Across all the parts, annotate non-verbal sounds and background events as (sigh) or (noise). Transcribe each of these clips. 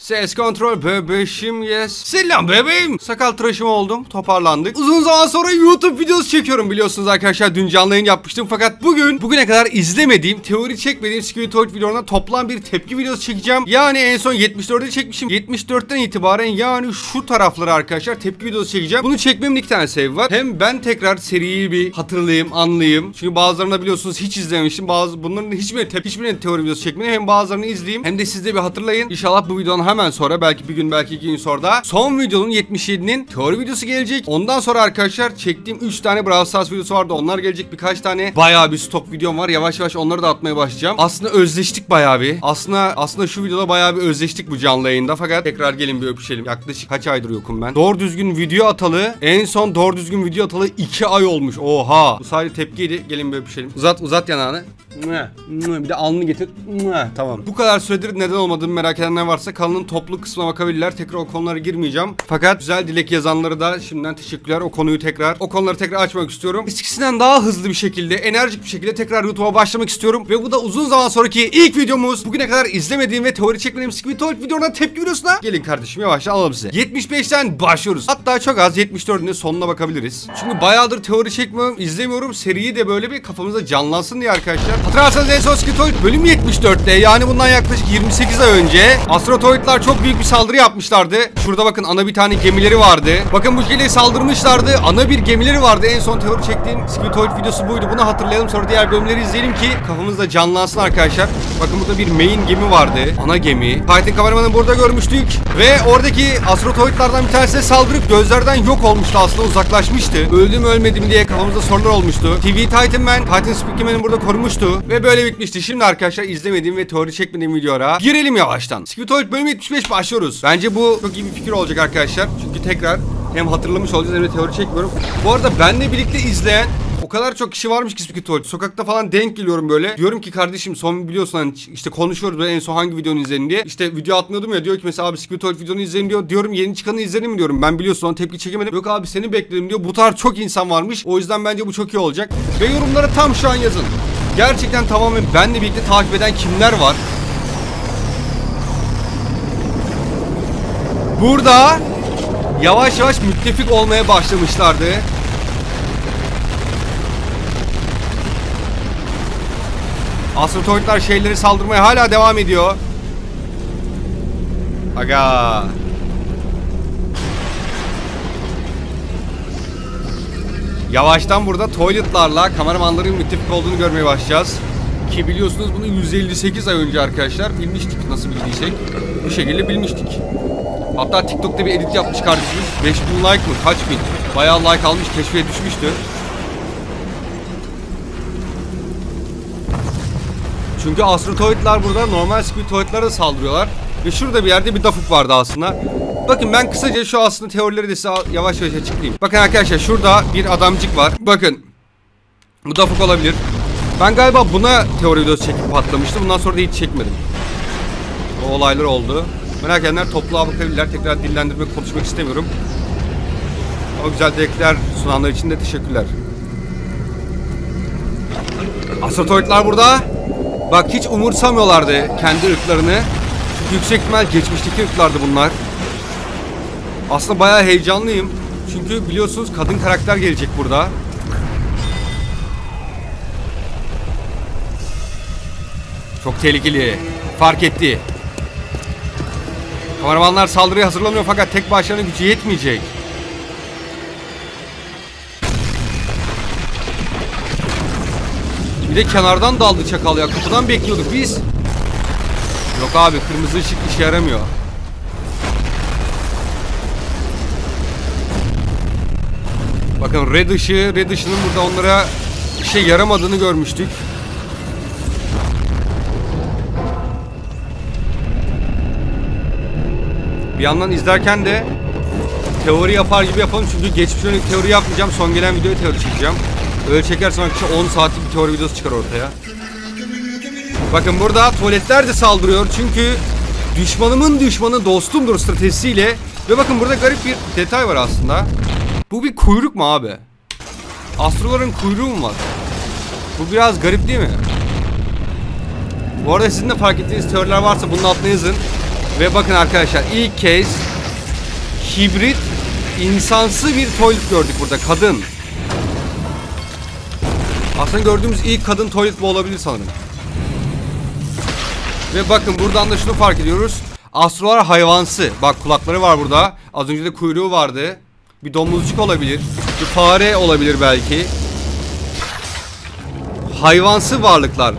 Ses kontrol bebeşim yes. Selam bebeğim. Sakal tıraşım oldum. Toparlandık. Uzun zaman sonra YouTube videosu çekiyorum biliyorsunuz arkadaşlar. Dün canlı yayın yapmıştım fakat bugün bugüne kadar izlemediğim, teori çekmediğim Squid videolarına toplam bir tepki videosu çekeceğim. Yani en son 74'te çekmişim. 74'ten itibaren yani şu tarafları arkadaşlar tepki videosu çekeceğim. Bunu çekmemin iki tane sebebi var. Hem ben tekrar seriyi bir hatırlayayım, anlayayım. Çünkü bazılarını biliyorsunuz hiç izlememiştim. Bazı bunların hiçbirine tep hiçbirine teori videosu çekmedim. Hem bazılarını izleyeyim hem de siz de bir hatırlayın. İnşallah bu videonun hemen sonra belki bir gün belki iki gün sonra da son videonun 77'nin teori videosu gelecek. Ondan sonra arkadaşlar çektiğim 3 tane Brawl Stars videosu vardı. Onlar gelecek birkaç tane bayağı bir stok videom var. Yavaş yavaş onları da atmaya başlayacağım. Aslında özleştik bayağı bir. Aslında aslında şu videoda bayağı bir özleştik bu canlı yayında. Fakat tekrar gelin bir öpüşelim. Yaklaşık kaç aydır yokum ben. Doğru düzgün video atalı. En son doğru düzgün video atalı 2 ay olmuş. Oha. Bu sadece tepkiydi. Gelin bir öpüşelim. Uzat uzat yanağını. Bir de alnını getir. Tamam. Bu kadar süredir neden olmadığını merak edenler varsa kanalın toplu kısmına bakabilirler. Tekrar o konulara girmeyeceğim. Fakat güzel dilek yazanları da şimdiden teşekkürler. O konuyu tekrar, o konuları tekrar açmak istiyorum. Eskisinden daha hızlı bir şekilde, enerjik bir şekilde tekrar YouTube'a başlamak istiyorum. Ve bu da uzun zaman sonraki ilk videomuz. Bugüne kadar izlemediğim ve teori çekmediğim Squid Talk videolarına tepki videosuna. Gelin kardeşim yavaşça alalım size. 75'ten başlıyoruz. Hatta çok az 74'ün de sonuna bakabiliriz. Çünkü bayağıdır teori çekmiyorum, izlemiyorum. Seriyi de böyle bir kafamızda canlansın diye arkadaşlar. Hatırlarsanız en son Talk bölüm 74'te yani bundan yaklaşık 28 ay önce Astrotoidlar çok büyük bir saldırı yapmışlardı. Şurada bakın ana bir tane gemileri vardı. Bakın bu gemiye saldırmışlardı. Ana bir gemileri vardı. En son teori çektiğim Squid videosu buydu. Bunu hatırlayalım sonra diğer bölümleri izleyelim ki kafamızda canlansın arkadaşlar. Bakın burada bir main gemi vardı. Ana gemi. Titan kameramanı burada görmüştük. Ve oradaki Astrotoidlardan bir tanesi saldırıp gözlerden yok olmuştu aslında uzaklaşmıştı. Öldüm ölmedim diye kafamızda sorular olmuştu. TV Titan Man, Titan Speakerman'ı burada korumuştu. Ve böyle bitmişti. Şimdi arkadaşlar izlemediğim ve teori çekmediğim videolara girelim yavaştan. Squid bölüm 75 başlıyoruz. Bence bu çok iyi bir fikir olacak arkadaşlar. Çünkü tekrar hem hatırlamış olacağız hem de teori çekmiyorum. Bu arada benle birlikte izleyen o kadar çok kişi varmış ki Talk. Sokakta falan denk geliyorum böyle. Diyorum ki kardeşim son biliyorsun hani işte konuşuyoruz en son hangi videonu izledim diye. İşte video atmıyordum ya diyor ki mesela abi Talk videonu izledim diyor. Diyorum yeni çıkanı izledim diyorum. Ben biliyorsun ona tepki çekemedim. Yok abi seni bekledim diyor. Bu tarz çok insan varmış. O yüzden bence bu çok iyi olacak. Ve yorumlara tam şu an yazın. Gerçekten tamamen benle birlikte takip eden kimler var? Burada yavaş yavaş müttefik olmaya başlamışlardı. Astrotoidlar şeyleri saldırmaya hala devam ediyor. Aga. Yavaştan burada toiletlarla kameramanların müttefik olduğunu görmeye başlayacağız. Ki biliyorsunuz bunu 158 ay önce arkadaşlar bilmiştik nasıl bildiysek. Bu şekilde bilmiştik. Hatta TikTok'ta bir edit yapmış kardeşimiz. 5000 like mı? Kaç bin? Bayağı like almış, keşfe düşmüştü. Çünkü astrotoidlar burada normal squitoidlara da saldırıyorlar. Ve şurada bir yerde bir dafuk vardı aslında. Bakın ben kısaca şu aslında teorileri de size yavaş yavaş açıklayayım. Bakın arkadaşlar şurada bir adamcık var. Bakın. Bu dafuk olabilir. Ben galiba buna teori videosu çekip patlamıştım. Bundan sonra da hiç çekmedim. O olaylar oldu. Merak edenler topluğa bakabilirler. Tekrar dillendirmek, konuşmak istemiyorum. O güzel dilekler sunanlar için de teşekkürler. Astrotoidlar burada. Bak hiç umursamıyorlardı kendi ırklarını. Çünkü yüksek ihtimal geçmişteki ırklardı bunlar. Aslında bayağı heyecanlıyım. Çünkü biliyorsunuz kadın karakter gelecek burada. Çok tehlikeli. Fark etti. Kameramanlar saldırıya hazırlanıyor fakat tek başlarına gücü yetmeyecek. Bir de kenardan daldı çakal ya. Kapıdan bekliyorduk biz. Yok abi kırmızı ışık işe yaramıyor. Bakın red ışığı, red ışının burada onlara işe yaramadığını görmüştük. Bir yandan izlerken de teori yapar gibi yapalım çünkü geçmiş yönelik teori yapmayacağım. Son gelen videoyu teori çekeceğim. Öyle çekersem arkadaşlar 10 saatlik bir teori videosu çıkar ortaya. Bakın burada tuvaletler de saldırıyor çünkü düşmanımın düşmanı dostumdur stratejisiyle ve bakın burada garip bir detay var aslında. Bu bir kuyruk mu abi? Astroların kuyruğu mu var? Bu biraz garip değil mi? Bu arada sizin de fark ettiğiniz teoriler varsa bunun altına yazın. Ve bakın arkadaşlar ilk kez hibrit insansı bir toilet gördük burada kadın. Aslında gördüğümüz ilk kadın toilet bu olabilir sanırım. Ve bakın buradan da şunu fark ediyoruz. Astrolar hayvansı. Bak kulakları var burada. Az önce de kuyruğu vardı. Bir domuzcuk olabilir. Bir fare olabilir belki. Hayvansı varlıklar.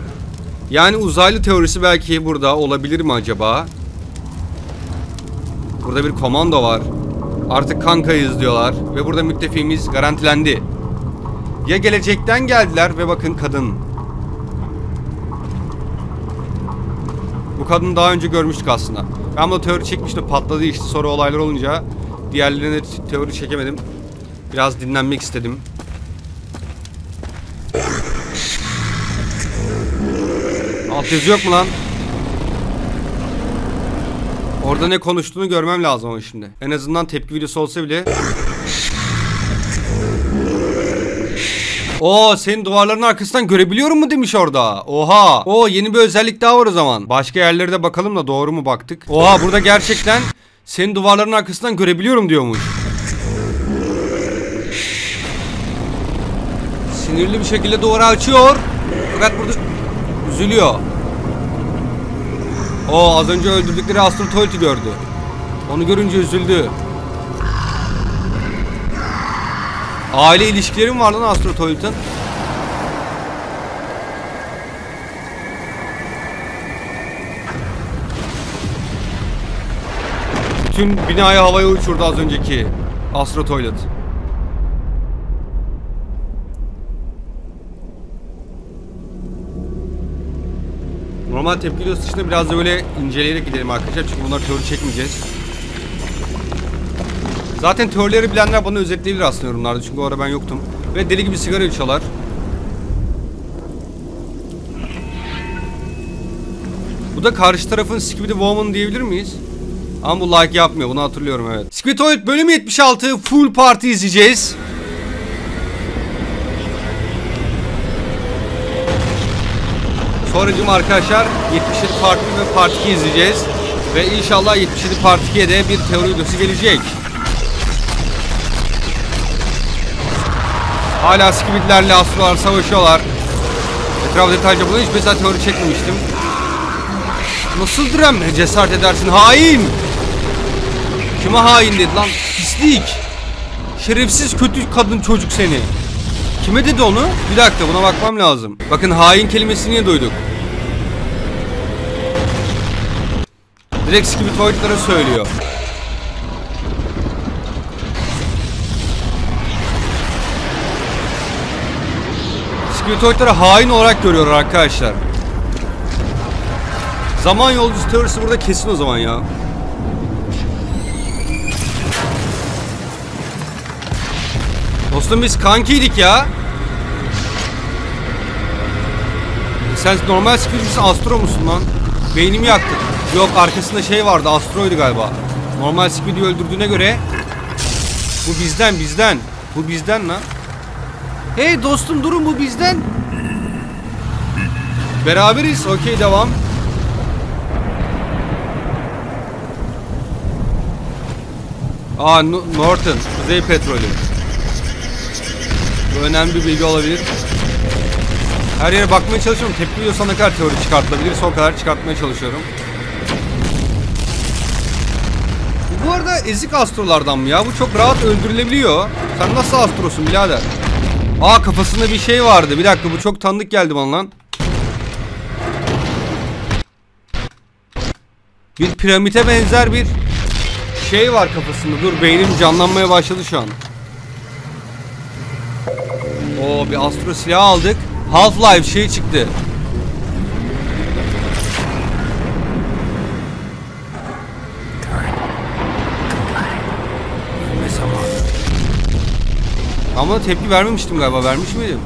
Yani uzaylı teorisi belki burada olabilir mi acaba? Burada bir komando var. Artık kankayız diyorlar. Ve burada müttefiğimiz garantilendi. Ya gelecekten geldiler ve bakın kadın. Bu kadını daha önce görmüştük aslında. Ben bu teori çekmiştim patladı işte sonra olaylar olunca diğerlerine teori çekemedim. Biraz dinlenmek istedim. Alt yazı yok mu lan? Orada ne konuştuğunu görmem lazım ama şimdi. En azından tepki videosu olsa bile. Oo senin duvarların arkasından görebiliyorum mu demiş orada. Oha. O yeni bir özellik daha var o zaman. Başka yerlere de bakalım da doğru mu baktık. Oha burada gerçekten senin duvarların arkasından görebiliyorum diyormuş. Sinirli bir şekilde duvarı açıyor. Fakat burada üzülüyor. O az önce öldürdükleri Astro Toilet'i gördü. Onu görünce üzüldü. Aile ilişkilerim var lan Astro Bütün binayı havaya uçurdu az önceki Astro Toilet. Normal tepki videosu dışında biraz da böyle inceleyerek gidelim arkadaşlar çünkü bunlar teori çekmeyeceğiz. Zaten teorileri bilenler bana özetleyebilir aslında yorumlarda çünkü o ara ben yoktum. Ve deli gibi sigara içiyorlar. Bu da karşı tarafın Skibidi Woman diyebilir miyiz? Ama bu like yapmıyor bunu hatırlıyorum evet. Skibidi bölüm 76 full party izleyeceğiz. Sonracım arkadaşlar 77 Part 1 ve Part 2 izleyeceğiz. Ve inşallah 77 Part 2'ye de bir teori videosu gelecek. Hala skibidlerle astrolar savaşıyorlar. Etrafı detaylıca bunu hiç mesela teori çekmemiştim. Nasıl direnmeye cesaret edersin hain? Kime hain dedi lan? Pislik. Şerefsiz kötü kadın çocuk seni. Kime dedi onu? Bir dakika buna bakmam lazım. Bakın hain kelimesini niye duyduk? Direkt skibitoidlara söylüyor. Skibitoidları hain olarak görüyorlar arkadaşlar. Zaman yolcusu teorisi burada kesin o zaman ya. Dostum biz kankiydik ya. Sen normal misin Astro musun lan? Beynimi yaktı. Yok arkasında şey vardı Astro'ydu galiba. Normal Squid'i öldürdüğüne göre bu bizden bizden. Bu bizden lan. Hey dostum durun bu bizden. Beraberiz. Okey devam. Aa No- Norton. Kuzey petrolü. Önemli bir bilgi olabilir. Her yere bakmaya çalışıyorum. Tepki videosu ne kadar teori çıkartılabilir. O kadar çıkartmaya çalışıyorum. Bu arada ezik astrolardan mı ya? Bu çok rahat öldürülebiliyor. Sen nasıl astrosun birader? Aa kafasında bir şey vardı. Bir dakika bu çok tanıdık geldi bana lan. Bir piramite benzer bir şey var kafasında. Dur beynim canlanmaya başladı şu an. Oo bir astro silah aldık. Half-Life şey çıktı. Ama tepki vermemiştim galiba. Vermiş miydim?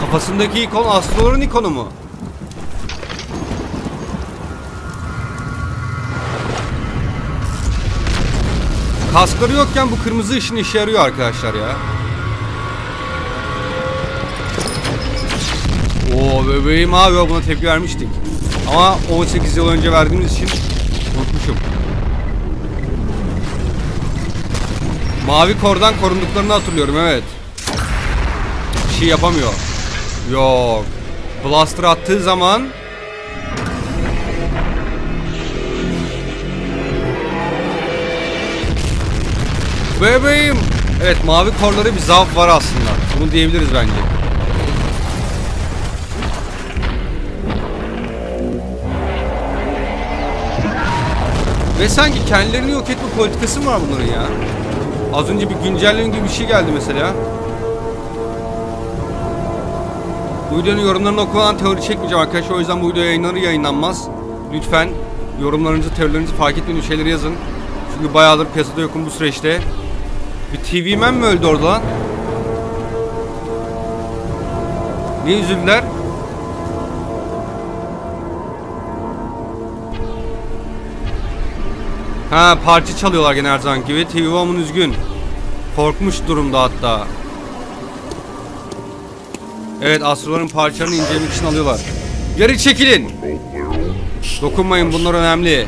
Kafasındaki ikon astroların ikonu mu? Kaskları yokken bu kırmızı ışın işe yarıyor arkadaşlar ya. Oo bebeğim abi buna tepki vermiştik. Ama 18 yıl önce verdiğimiz için unutmuşum. Mavi kordan korunduklarını hatırlıyorum evet. Bir şey yapamıyor. Yok. Blaster attığı zaman Bebeğim. Evet mavi korları bir zaaf var aslında. Bunu diyebiliriz bence. Ve sanki kendilerini yok etme politikası mı var bunların ya? Az önce bir güncelleme gibi bir şey geldi mesela. Bu videonun yorumlarını okumadan teori çekmeyeceğim arkadaşlar. O yüzden bu video yayınları yayınlanmaz. Lütfen yorumlarınızı, teorilerinizi fark etmeyin şeyleri yazın. Çünkü bayağıdır piyasada yokum bu süreçte. Bir TV man mi öldü orada lan? Niye üzüldüler? Ha parça çalıyorlar gene her zaman gibi. TV Woman üzgün. Korkmuş durumda hatta. Evet astroların parçalarını incelemek için alıyorlar. Geri çekilin. Dokunmayın bunlar önemli.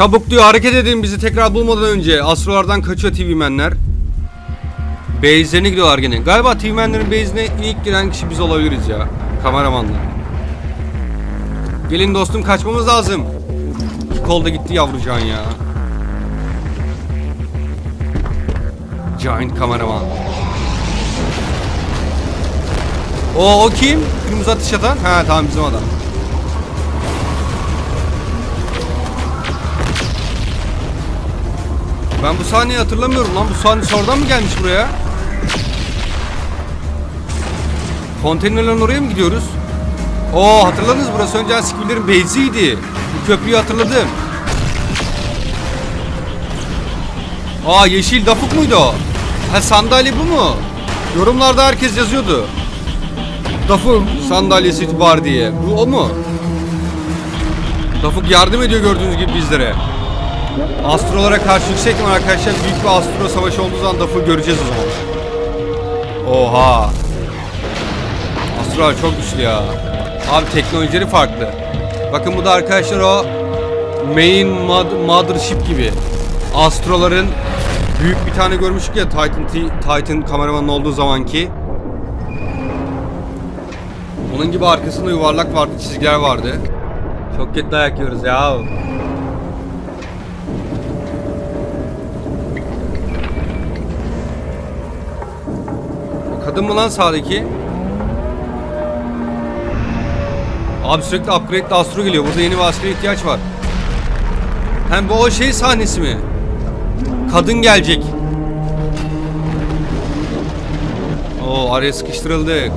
Çabuk diyor hareket edin bizi tekrar bulmadan önce. Astrolardan kaçıyor TV menler. Base'lerine gidiyorlar gene. Galiba TV menlerin base'ine ilk giren kişi biz olabiliriz ya. Kameramanlar. Gelin dostum kaçmamız lazım. İki kolda gitti yavrucan ya. Giant kameraman. O o kim? Kırmızı atış atan? Ha tamam bizim adam. Ben bu sahneyi hatırlamıyorum lan. Bu sahne sonradan mı gelmiş buraya? Konteynerlerin oraya mı gidiyoruz? Oo hatırladınız burası önceden Skill'lerin base'iydi. Bu köprüyü hatırladım. Aa yeşil dafuk muydu o? Ha sandalye bu mu? Yorumlarda herkes yazıyordu. Dafuk sandalyesi var diye. Bu o mu? Dafuk yardım ediyor gördüğünüz gibi bizlere. Astrolara karşı yüksek ihtimal arkadaşlar büyük bir astro savaşı olduğu zaman Daf'ı göreceğiz o zaman. Oha. Astrolar çok güçlü ya. Abi teknolojileri farklı. Bakın bu da arkadaşlar o main mothership gibi. Astroların büyük bir tane görmüştük ya Titan Titan kameramanın olduğu zamanki. Onun gibi arkasında yuvarlak vardı, çizgiler vardı. Çok kötü dayak yiyoruz ya. Kadın mı lan sağdaki? Abi sürekli upgrade'li astro geliyor. Burada yeni bir askere ihtiyaç var. Hem bu o şey sahnesi mi? Kadın gelecek. Oo araya sıkıştırıldık.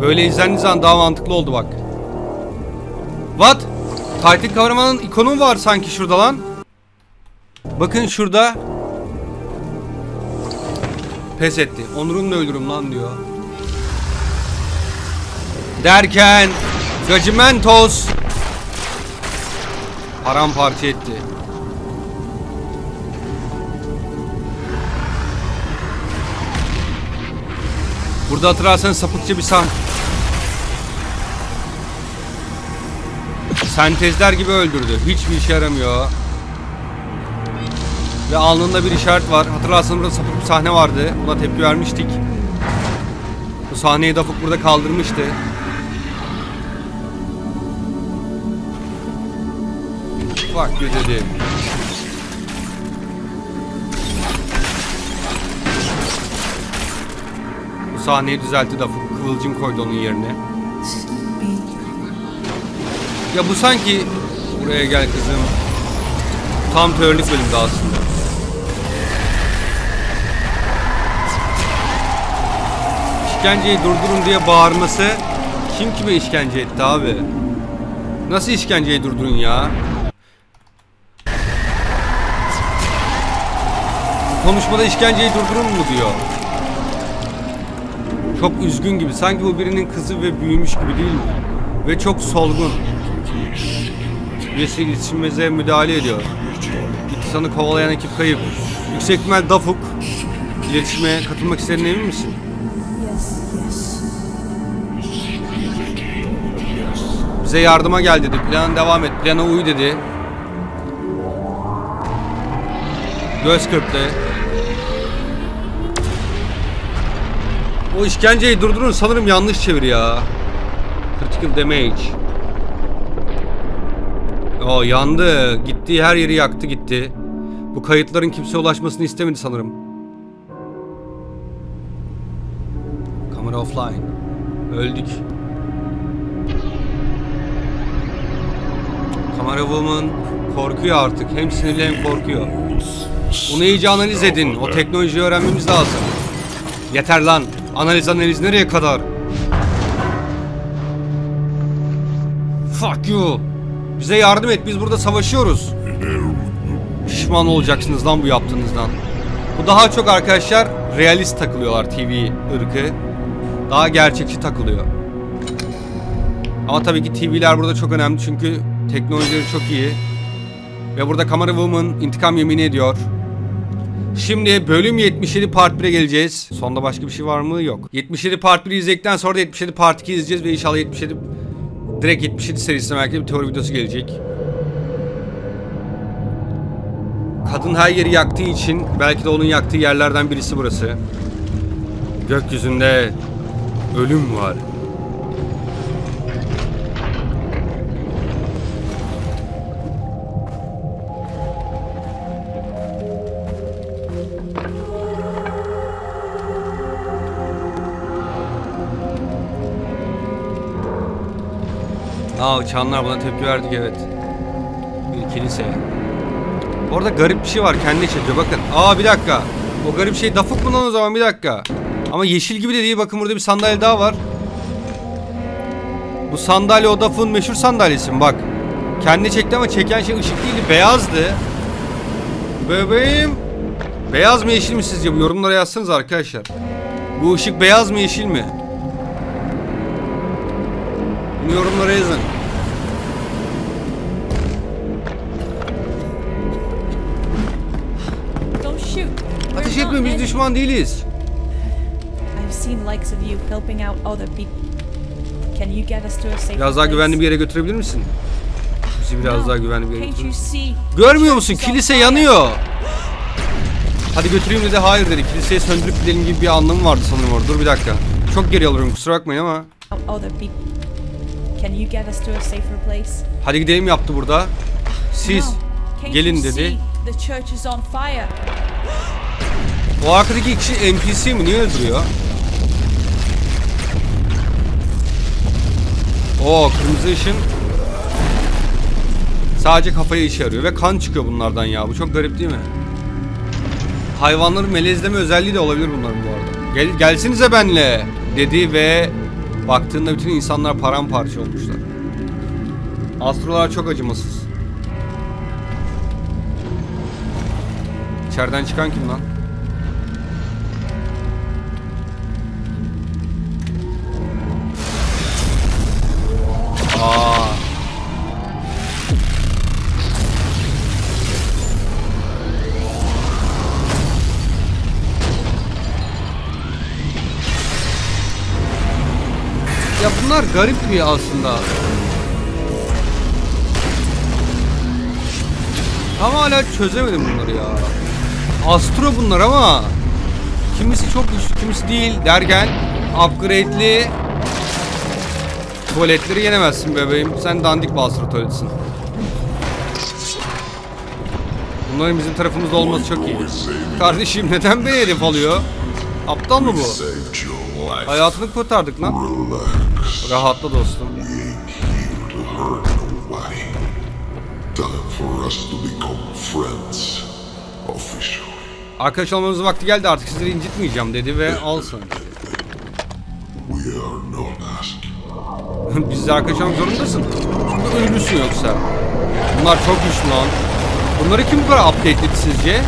Böyle izlendiği zaman daha mantıklı oldu bak. What? Titan kahramanın ikonu var sanki şurada lan. Bakın şurada. Pes etti. Onur'un da öldürüm lan diyor. Derken Gacimentos paramparça etti. Burada hatırlarsanız sapıkça bir sahne. Sentezler gibi öldürdü. Hiçbir işe yaramıyor. Ve alnında bir işaret var. Hatırlarsanız burada sapık bir sahne vardı. Buna tepki vermiştik. Bu sahneyi Dafuk burada kaldırmıştı. Fuck you dedi. Bu sahneyi düzeltti Dafuk. Kıvılcım koydu onun yerine. Ya bu sanki buraya gel kızım. Tam teorik bölümde aslında. İşkenceyi durdurun diye bağırması kim kime işkence etti abi? Nasıl işkenceyi durdurun ya? Konuşmada işkenceyi durdurun mu diyor. Çok üzgün gibi. Sanki bu birinin kızı ve büyümüş gibi değil mi? Ve çok solgun. Birisi iletişimimize müdahale ediyor. İnsanı kovalayan ekip kayıp. Yüksek ihtimal Dafuk. İletişime katılmak istediğine emin misin? Bize yardıma gel dedi. Plana devam et. Plana uy dedi. Göz köple. O işkenceyi durdurun sanırım yanlış çevir ya. Critical damage. O yandı. Gittiği her yeri yaktı gitti. Bu kayıtların kimseye ulaşmasını istemedi sanırım. Kamera offline. Öldük. Kamera Woman korkuyor artık. Hem sinirli hem korkuyor. Bunu iyice analiz edin. O teknolojiyi öğrenmemiz lazım. Yeter lan. Analiz analiz nereye kadar? Fuck you. Bize yardım et. Biz burada savaşıyoruz. Pişman olacaksınız lan bu yaptığınızdan. Bu daha çok arkadaşlar realist takılıyorlar TV ırkı. Daha gerçekçi takılıyor. Ama tabii ki TV'ler burada çok önemli çünkü teknolojileri çok iyi. Ve burada Kamera Woman intikam yemini ediyor. Şimdi bölüm 77 part 1'e geleceğiz. Sonda başka bir şey var mı? Yok. 77 part 1'i izledikten sonra da 77 part 2 izleyeceğiz ve inşallah 77 direkt 77 serisine belki bir teori videosu gelecek. Kadın her yeri yaktığı için belki de onun yaktığı yerlerden birisi burası. Gökyüzünde ölüm var. Aa uçanlar buna tepki verdik evet. Bir kilise. Orada garip bir şey var kendi çekiyor bakın. Aa bir dakika. O garip şey dafuk mu lan o zaman bir dakika. Ama yeşil gibi de değil bakın burada bir sandalye daha var. Bu sandalye o dafın meşhur sandalyesi mi bak. Kendi çekti ama çeken şey ışık değildi beyazdı. Bebeğim. Beyaz mı yeşil mi sizce bu yorumlara yazsanız arkadaşlar. Bu ışık beyaz mı yeşil mi? Bunu yorumlara yazın. Ateş etme biz düşman değiliz. Seen likes of you helping out other people. Can you get us to a safer Biraz daha güvenli bir yere götürebilir misin? Bizi biraz daha güvenli bir yere see? Görmüyor musun? Kilise yanıyor. Hadi götüreyim dedi. Hayır dedi. Kiliseyi söndürüp gidelim gibi bir anlamı vardı sanırım orada. Dur bir dakika. Çok geri alıyorum kusura bakmayın ama. Hadi gidelim yaptı burada. Siz gelin dedi. O arkadaki kişi NPC mi? Niye öldürüyor? O kırmızı ışın sadece kafaya işe yarıyor ve kan çıkıyor bunlardan ya. Bu çok garip değil mi? Hayvanları melezleme özelliği de olabilir bunların bu arada. Gel, gelsinize benle dedi ve baktığında bütün insanlar paramparça olmuşlar. Astrolar çok acımasız. İçeriden çıkan kim lan? Bunlar garip mi aslında? Ama hala çözemedim bunları ya. Astro bunlar ama kimisi çok güçlü, kimisi değil derken upgrade'li tuvaletleri yenemezsin bebeğim. Sen dandik bir astro tuvaletsin. Bunların bizim tarafımızda olması çok iyi. Kardeşim neden beni herif alıyor? Aptal mı bu? Hayatını kurtardık lan. Rahatla dostum. We ain't here to hurt nobody. Time for us to become friends. Official. Arkadaş olmamızın vakti geldi artık sizleri incitmeyeceğim dedi ve al sana asking. (laughs) Bizle arkadaş olmak zorundasın. Çünkü ölüsün yoksa. Bunlar çok güçlü lan. Bunları kim bu kadar update'ledi sizce?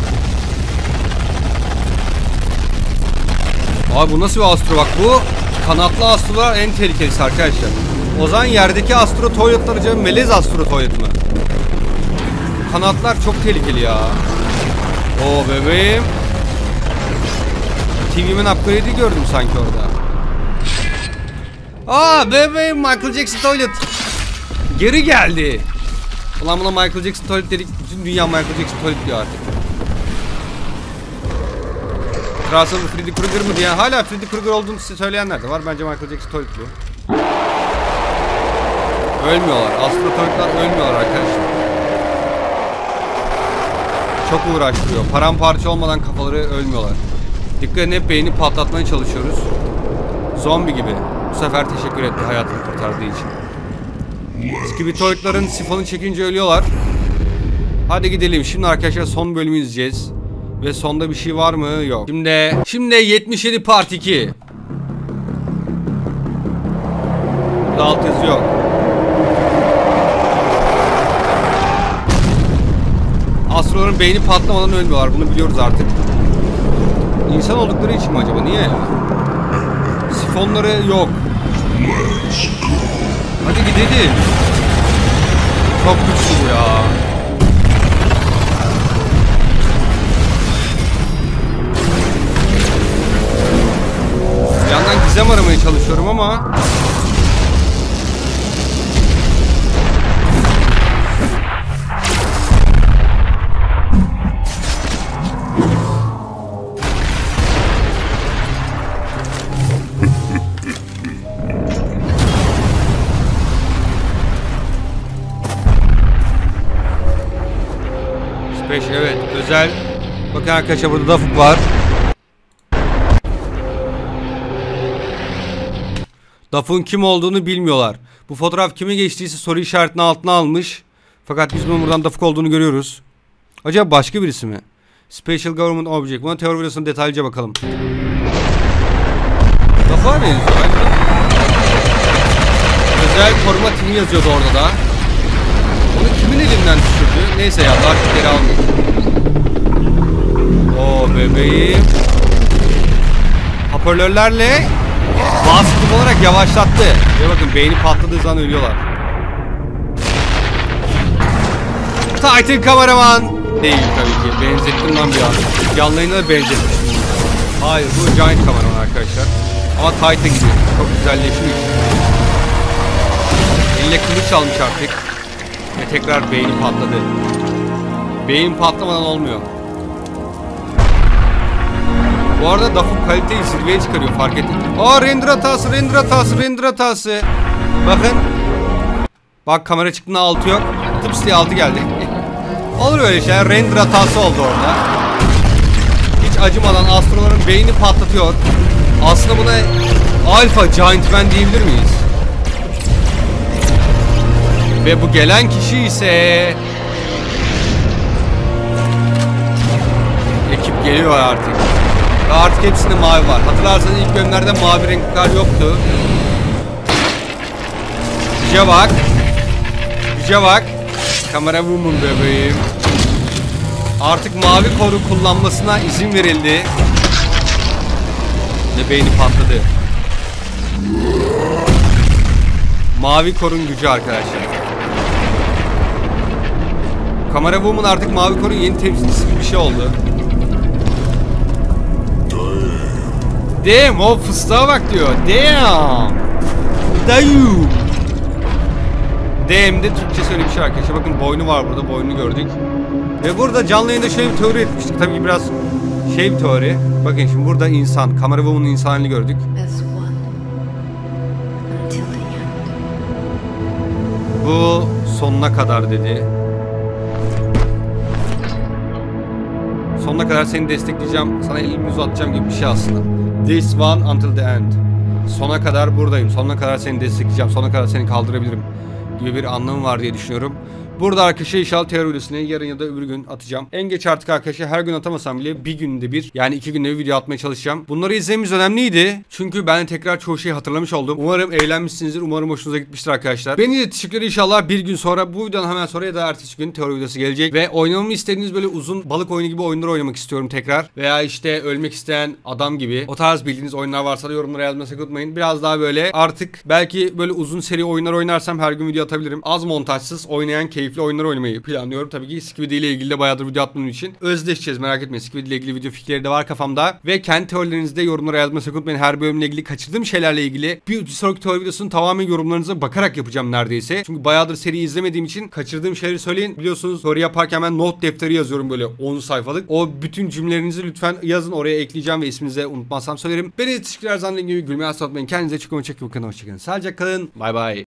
Abi bu nasıl bir astro bak bu kanatlı astrolar en tehlikelisi arkadaşlar. O zaman yerdeki astro toiletler acaba melez astro toilet mı? kanatlar çok tehlikeli ya. Oo bebeğim. TV'min upgrade'i gördüm sanki orada. Aa bebeğim Michael Jackson Toilet. Geri geldi. Ulan buna Michael Jackson Toilet dedik. Bütün dünya Michael Jackson Toilet diyor artık. Kralsın Freddy Krueger mı diye hala Freddy Krueger olduğunu size söyleyenler de var. Bence Michael Jackson diyor. Ölmüyorlar. Aslında Toilet'lar ölmüyorlar arkadaşlar. Çok uğraştırıyor. Paramparça olmadan kafaları ölmüyorlar. Dikkat edin hep beyni patlatmaya çalışıyoruz. Zombi gibi. Bu sefer teşekkür etti hayatını kurtardığı için. Skibitoidların sifonu çekince ölüyorlar. Hadi gidelim. Şimdi arkadaşlar son bölümü izleyeceğiz. Ve sonda bir şey var mı? Yok. Şimdi şimdi 77 part 2. Burada alt yazı yok. Astroların beyni patlamadan ölmüyorlar. Bunu biliyoruz artık. İnsan oldukları için mi acaba? Niye? Sifonları yok. Hadi gidelim. Çok güçlü ya. Gizem aramaya çalışıyorum ama Special evet özel. Bakın arkadaşlar burada Dafuk var. Dafuk'un kim olduğunu bilmiyorlar. Bu fotoğraf kime geçtiyse soru işaretini altına almış. Fakat biz bunun buradan Dafuk olduğunu görüyoruz. Acaba başka birisi mi? Special Government Object. Buna teori videosuna detaylıca bakalım. Dafuk'a benziyor. Özel koruma timi yazıyordu orada da. Onu kimin elinden düşürdü? Neyse ya çok geri almayayım. Oo bebeğim. Hoparlörlerle baskı olarak yavaşlattı. Ve bakın beyni patladığı zaman ölüyorlar. Titan kameraman. Değil tabii ki. Benzettim lan bir an. Canlı yayına da benzetmiştim. Hayır bu Giant kameraman arkadaşlar. Ama Titan gibi. Çok güzelleşmiş. Eline kılıç almış artık. Ve tekrar beyni patladı. Beyin patlamadan olmuyor. Bu arada Dafuk kaliteyi zirveye çıkarıyor fark ettin. Aa render hatası, render hatası, render hatası. Bakın. Bak kamera çıktığında altı yok. Tıps diye altı geldi. (laughs) Olur öyle şeyler. Render hatası oldu orada. Hiç acımadan astroların beyni patlatıyor. Aslında buna Alpha Giant Man diyebilir miyiz? Ve bu gelen kişi ise ekip geliyor artık. Ve artık hepsinde mavi var. Hatırlarsanız ilk bölümlerde mavi renkler yoktu. Güce bak. Güce bak. Kamera woman bebeğim. Artık mavi koru kullanmasına izin verildi. Ve beyni patladı. Mavi korun gücü arkadaşlar. Kamera Woman artık Mavi Kor'un yeni temsilcisi gibi bir şey oldu. Damn o fıstığa bak diyor. Damn. Dayu. Damn de Türkçe söylemiş arkadaşlar. Bakın boynu var burada. Boynunu gördük. Ve burada canlı yayında şöyle bir teori etmiştik. Tabii ki biraz şey bir teori. Bakın şimdi burada insan. Kamera Woman'ın insan halini gördük. Bu sonuna kadar dedi. Sonuna kadar seni destekleyeceğim. Sana elimi uzatacağım gibi bir şey aslında. This one until the end. Sona kadar buradayım. Sonuna kadar seni destekleyeceğim. Sonuna kadar seni kaldırabilirim. Gibi bir anlamı var diye düşünüyorum. Burada arkadaşlar inşallah terör videosunu yarın ya da öbür gün atacağım. En geç artık arkadaşlar her gün atamasam bile bir günde bir yani iki günde bir video atmaya çalışacağım. Bunları izlememiz önemliydi. Çünkü ben tekrar çoğu şeyi hatırlamış oldum. Umarım eğlenmişsinizdir. Umarım hoşunuza gitmiştir arkadaşlar. Beni teşekkürler inşallah bir gün sonra bu videonun hemen sonra ya da ertesi gün teori videosu gelecek. Ve oynamamı istediğiniz böyle uzun balık oyunu gibi oyunlar oynamak istiyorum tekrar. Veya işte ölmek isteyen adam gibi. O tarz bildiğiniz oyunlar varsa da yorumlara yazmayı unutmayın. Biraz daha böyle artık belki böyle uzun seri oyunlar oynarsam her gün video atabilirim. Az montajsız oynayan keyif keyifli oyunlar oynamayı planlıyorum. Tabii ki Squid ile ilgili de bayağıdır video atmadığım için özdeşeceğiz merak etmeyin. Squid ile ilgili video fikirleri de var kafamda. Ve kendi teorilerinizi yorumlara yazmayı sakın unutmayın. Her bölümle ilgili kaçırdığım şeylerle ilgili bir sonraki teori videosunu tamamen yorumlarınıza bakarak yapacağım neredeyse. Çünkü bayağıdır seri izlemediğim için kaçırdığım şeyleri söyleyin. Biliyorsunuz soru yaparken ben not defteri yazıyorum böyle 10 sayfalık. O bütün cümlelerinizi lütfen yazın oraya ekleyeceğim ve isminizi de unutmazsam söylerim. Beni teşekkürler zannediğim gibi gülmeyi asla unutmayın. Kendinize çok ama çok iyi bakın. Hoşçakalın. Sağlıcakla kalın. Bay bay.